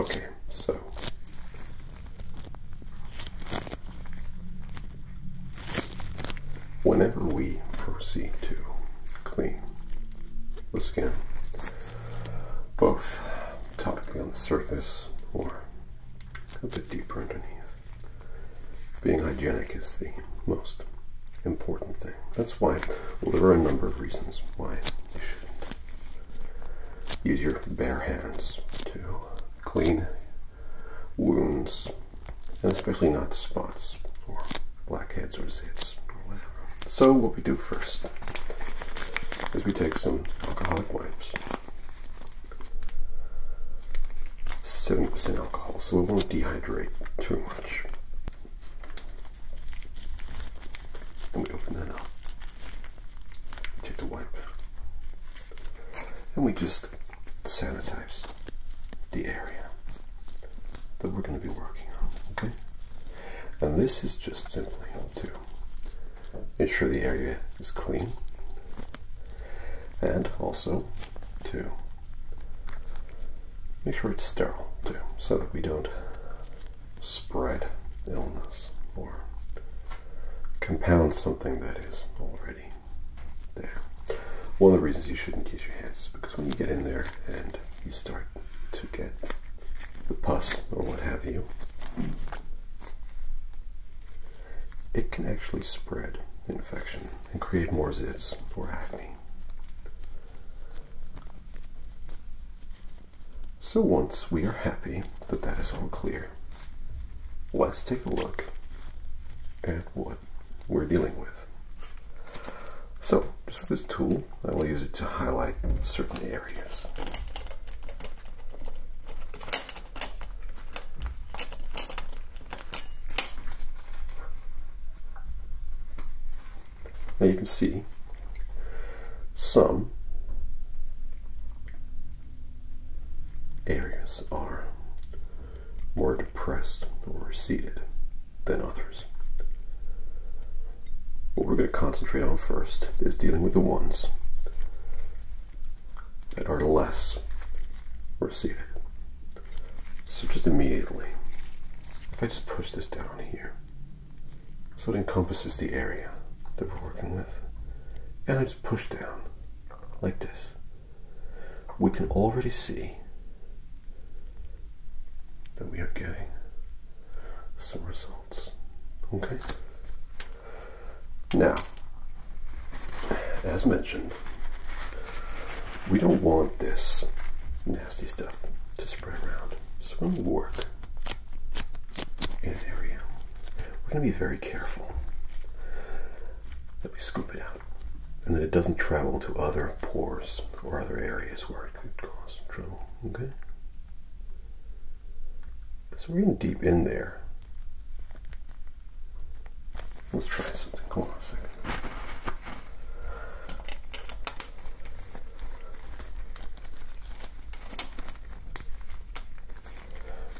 Okay, so whenever we proceed to clean the skin, both topically on the surface or a bit deeper underneath, being hygienic is the most important thing. That's why, well, there are a number of reasons why you shouldn't use your bare hands clean wounds, and especially not spots or blackheads or zits or whatever. So what we do first is we take some alcoholic wipes. 70% alcohol, so it won't dehydrate too much. And we open that up. Take the wipe. And we just sanitize that we're going to be working on. Okay? And this is just simply to ensure the area is clean and also to make sure it's sterile too so that we don't spread illness or compound something that is already there. One of the reasons you shouldn't use your hands is because when you get in there and you start to get the pus or what have you, it can actually spread infection and create more zits or acne. So once we are happy that that is all clear, let's take a look at what we're dealing with. So, just with this tool, I will use it to highlight certain areas. Now you can see some areas are more depressed or receded than others. What we're going to concentrate on first is dealing with the ones that are less receded. So just immediately, if I just push this down here, so it encompasses the area that we're working with, and I just push down like this, we can already see that we are getting some results. Okay? Now, as mentioned, we don't want this nasty stuff to spread around. So when we work in an area, we're going to be very careful that we scoop it out and that it doesn't travel to other pores or other areas where it could cause trouble. Okay? So we're getting deep in there. Let's try something. Hold on a second.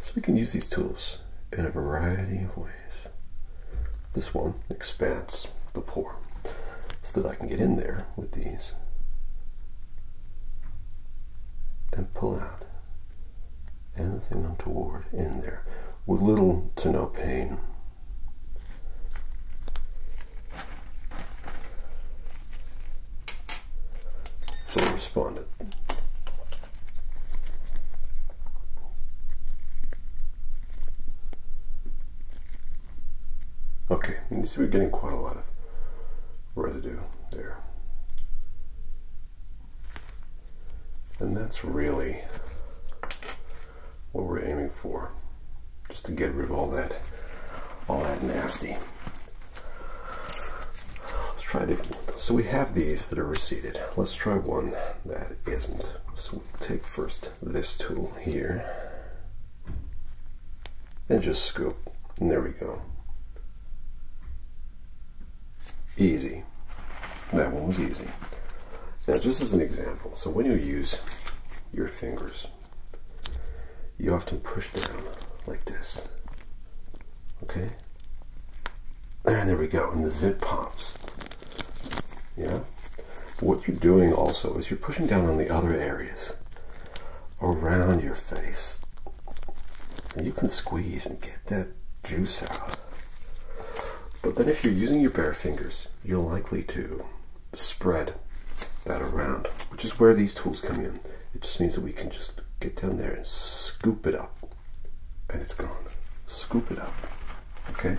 So we can use these tools in a variety of ways. This one expands the pore so that I can get in there with these and pull out anything untoward in there with little to no pain. So responded. Okay, you see we're getting quite a lot of residue there. And that's really what we're aiming for. Just to get rid of all that all that nasty. Let's try different. So we have these that are receded. Let's try one that isn't. So we'll take first this tool here and just scoop. And there we go. Easy. That one was easy. Now, just as an example, so when you use your fingers, you often push down like this. Okay? And there we go, and the zip pops. Yeah? What you're doing also is you're pushing down on the other areas around your face And you can squeeze and get that juice out. But then if you're using your bare fingers, you're likely to spread that around, which is where these tools come in. It just means that we can just get down there and scoop it up and it's gone. Scoop it up. Okay?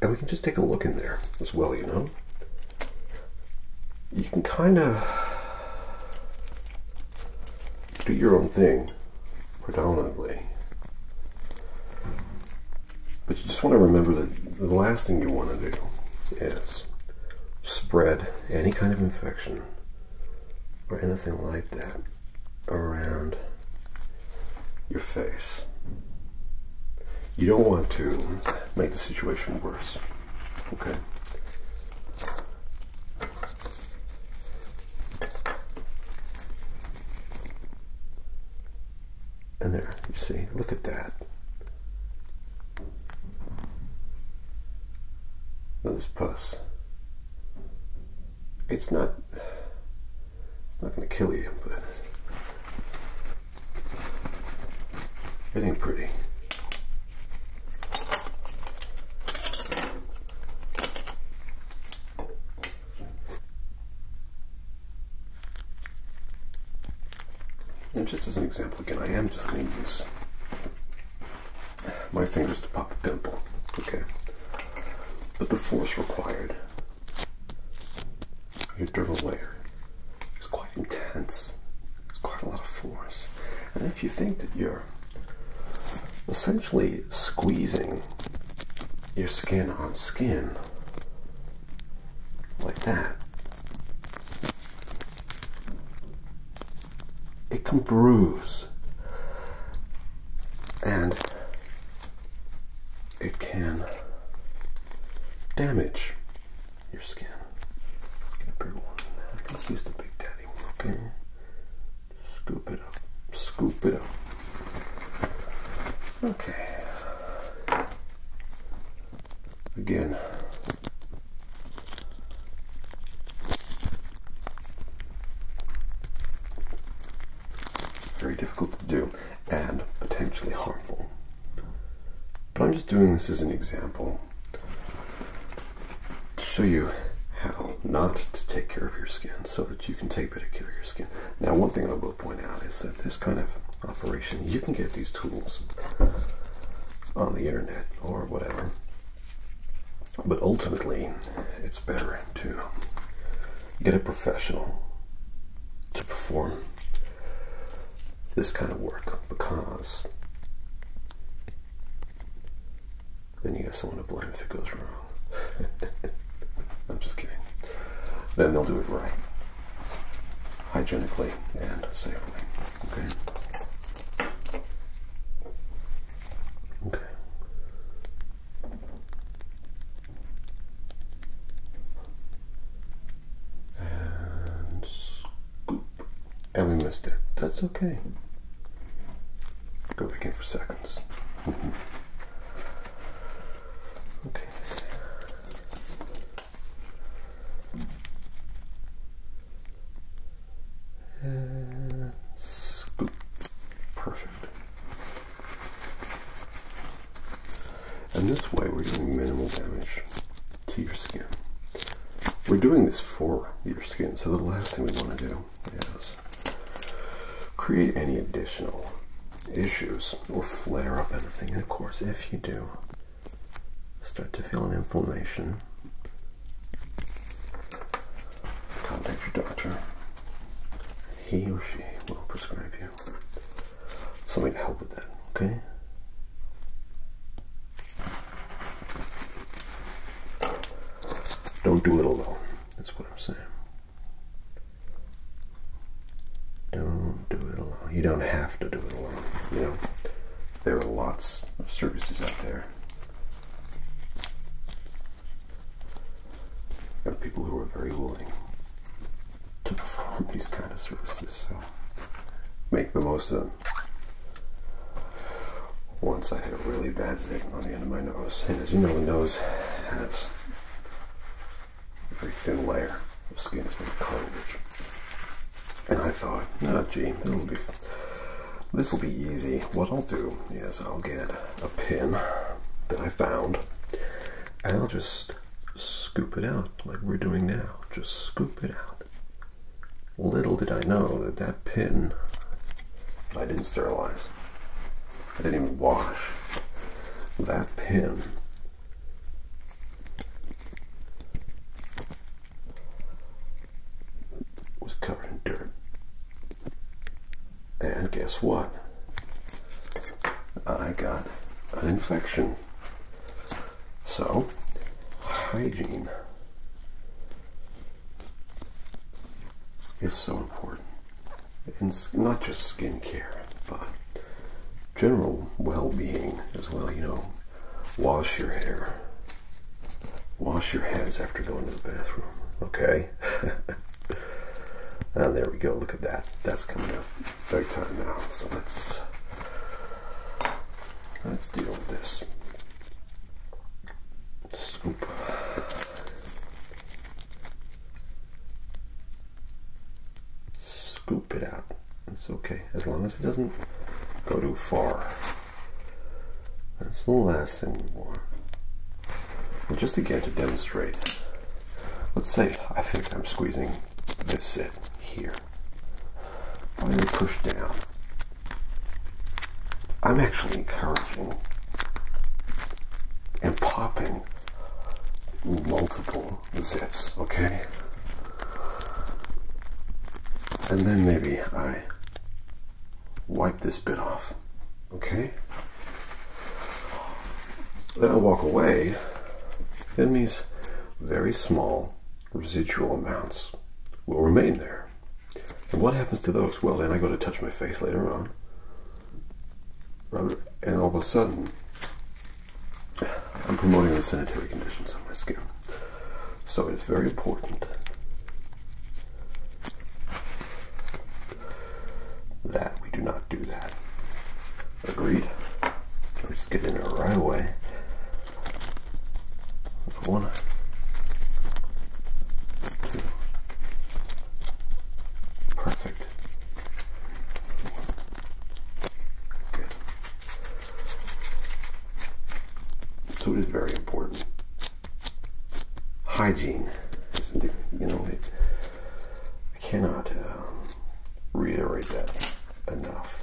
And we can just take a look in there as well, you know? You can kind of do your own thing predominantly. But you just want to remember that the last thing you want to do is spread any kind of infection or anything like that around your face. You don't want to make the situation worse. Okay? And there, you see, look at that. This pus. It's not it's not gonna kill you, but it ain't pretty. And just as an example, again, I am just going to use my fingers to pop a pimple, okay? But the force required, your dermal layer, is quite intense. It's quite a lot of force. And if you think that you're essentially squeezing your skin on skin like that, it can bruise and it can damage your skin. Let's get a bigger one than that. Let's use the big daddy one? Scoop it up. Scoop it up. Okay. Again, very difficult to do and potentially harmful. But I'm just doing this as an example show you how not to take care of your skin so that you can take better care of your skin. Now, one thing I will point out is that this kind of operation, you can get these tools on the internet or whatever, but ultimately, it's better to get a professional to perform this kind of work because then you got someone to blame if it goes wrong. I'm just kidding. Then they'll do it right, hygienically and safely. Okay. Okay. And scoop. And we missed it. That's okay. Go back in for seconds. okay. And scoop. Perfect. And this way we're doing minimal damage to your skin. We're doing this for your skin, so the thing we want to do is create any additional issues or flare up anything. And of course, if you do start to feel an inflammation, contact your doctor. He or she will prescribe you something to help with that, okay? Don't do it alone. That's what I'm saying. Don't do it alone. You don't have to do it alone. You know, there are lots of services out there. And people who are very willing to perform these kind of services. So make the most of them. Once I had a really bad zit on the end of my nose, and as you know, the nose has a very thin layer of skin has been cartilage. And I thought, oh gee, this will be this will be easy. What I'll do is I'll get a pin that I found and I'll just scoop it out like we're doing now. Just scoop it out. Little did I know that that pin I didn't sterilize, I didn't even wash, that pin was covered in dirt. And guess what? I got an infection. So, hygiene is so important. And not just skincare, but general well-being as well. You know, wash your hair, wash your hands after going to the bathroom. Okay. and ah, there we go. Look at that. That's coming up big time now. So let's let's deal with this. Scoop. Scoop it out. It's okay as long as it doesn't go too far. That's the last thing we want. And just again to demonstrate, let's say I think I'm squeezing this in here. I push down, I'm actually encouraging and popping multiple zits, okay? And then maybe I wipe this bit off, okay? Then I walk away, and these very small residual amounts will remain there. And what happens to those? Well, then I go to touch my face later on, and all of a sudden, I'm promoting the sanitary conditions on my skin. So it's very important that we do not do that. Agreed? We just get in there right away. One, two, perfect. Good. So it is very important. Hygiene is, you know, it, I cannot um, reiterate that enough.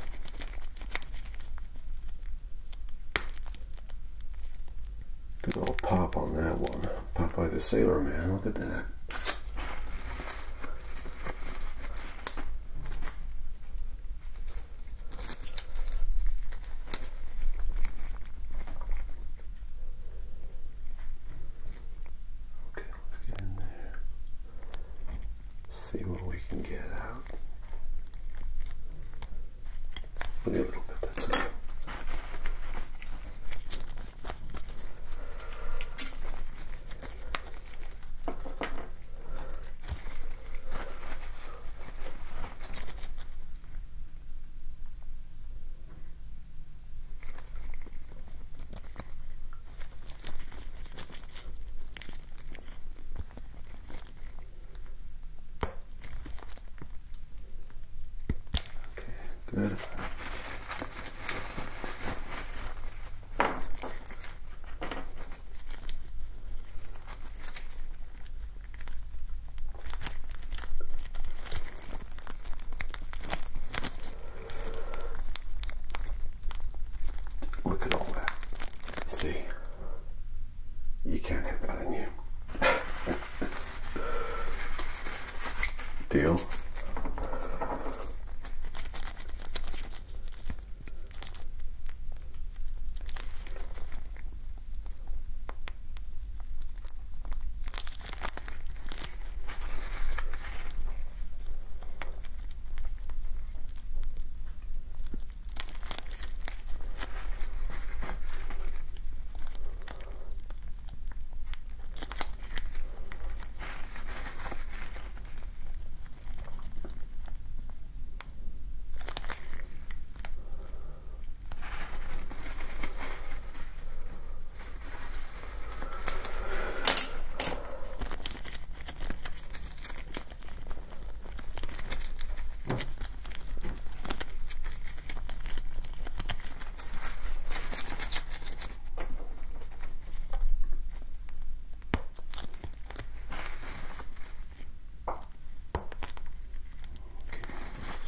Good old pop on that one. Popeye the Sailor Man, look at that. Okay, let's get in there. See what we can get out. Maybe a little bit, that's okay. Good.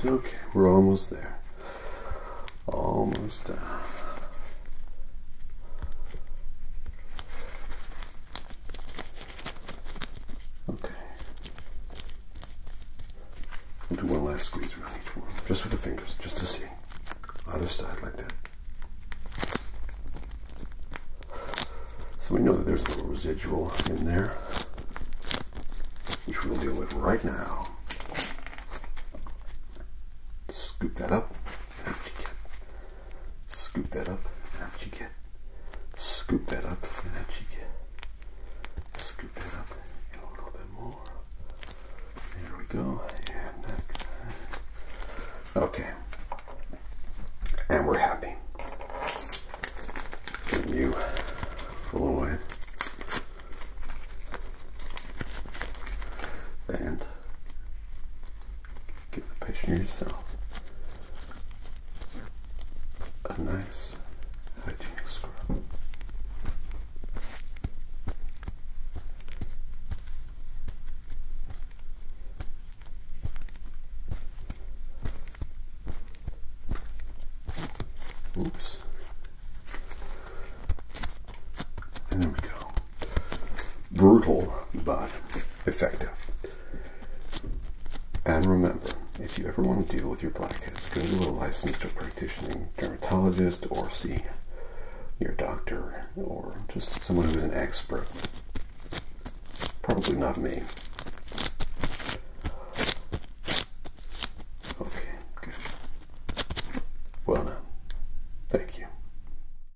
It's okay. We're almost there. Almost done. Okay. Do one last squeeze around each one, just with the fingers, just to see. Other side like that. So we know that there's a little residual in there, which we'll deal with right now. Scoop that up, out you get. Scoop that up, out you get. Scoop that up, and out you get. Scoop that up, and a little bit more. There we go, and that. Okay, and we're happy. Getting you full away. And give the patient yourself a nice hygienic scrub. Oops. And there we go. Brutal, but effective. And remember, if you ever want to deal with your blackheads, go to a licensed or practicing dermatologist or see your doctor or just someone who's an expert. Probably not me.